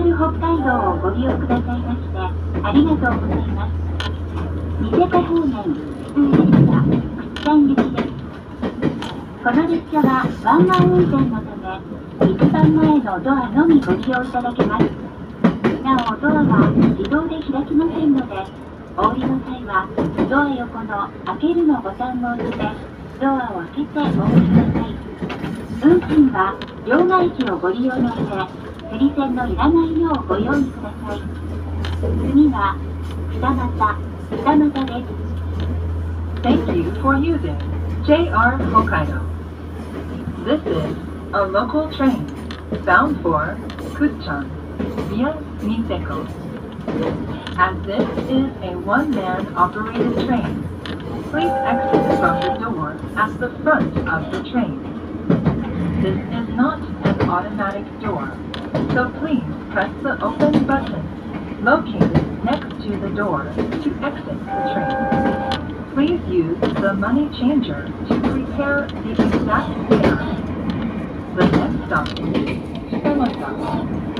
JR 北海道をご利用くださいましてありがとうございますニセコ方面普通列車屈山行きですこの列車はワンマン運転のため一番前のドアのみご利用いただけます。なおドアは自動で開きませんのでお降りの際はドア横の開けるのボタンを押してドアを開けてお降りください。運賃は両替機をご利用の上釣り線のいらないようご用意ください次は二俣二俣です Thank you for using JR Hokkaido. This is a local train bound for Kuchan via Niseko. As this is a one-man operated train, please exit from the door at the front of the train. This is not an automatic door, so please press the open button located next to the door to exit the train. Please use the money changer to prepare the exact fare. The next stop is Shitamata.「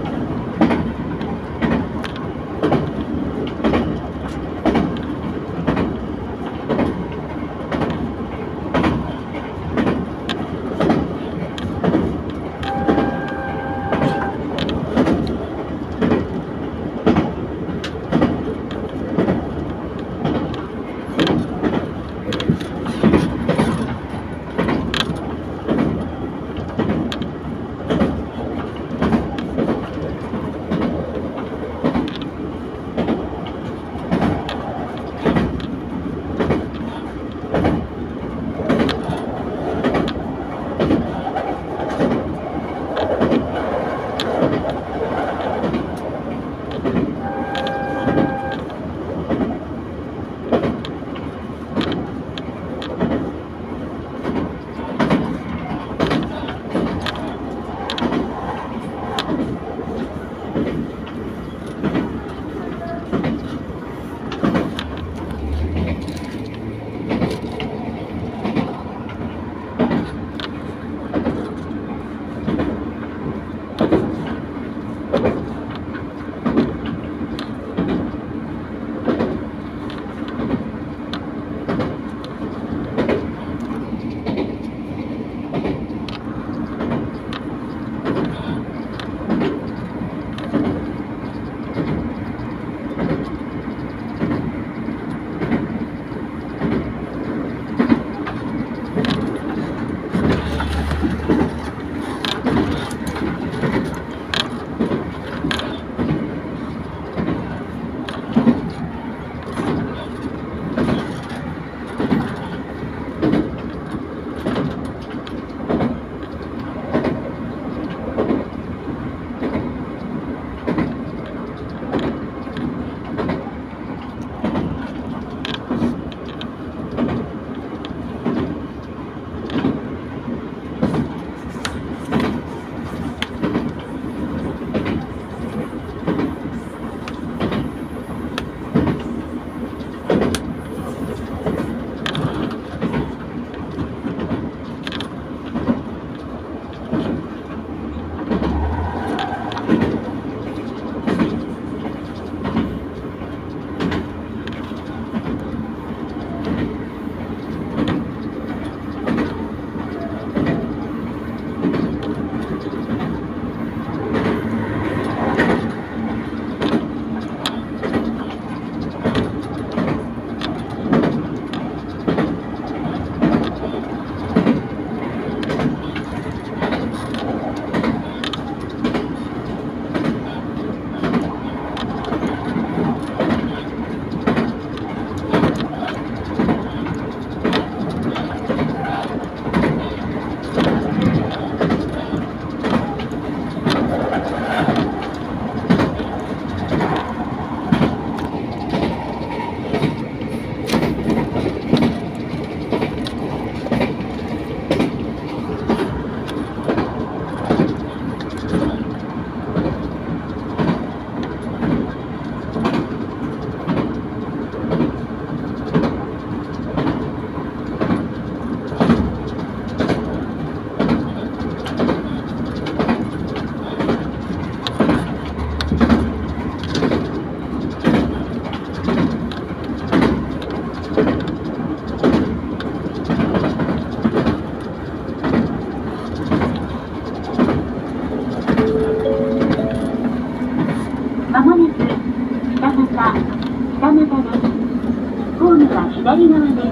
左側です。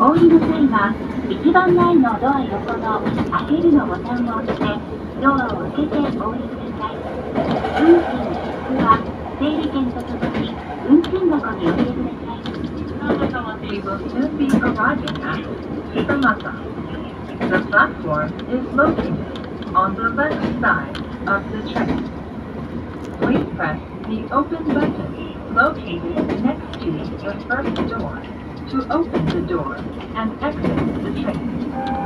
お降りの際は、一番前のドア横の開けるのボタンを押して、ドアを開けてお降りください。運賃、切符は、整理券とともに、運賃箱にお入れください。The platform is located on the left side of the train. Please press the open button located next to the first door to open the door and exit the train.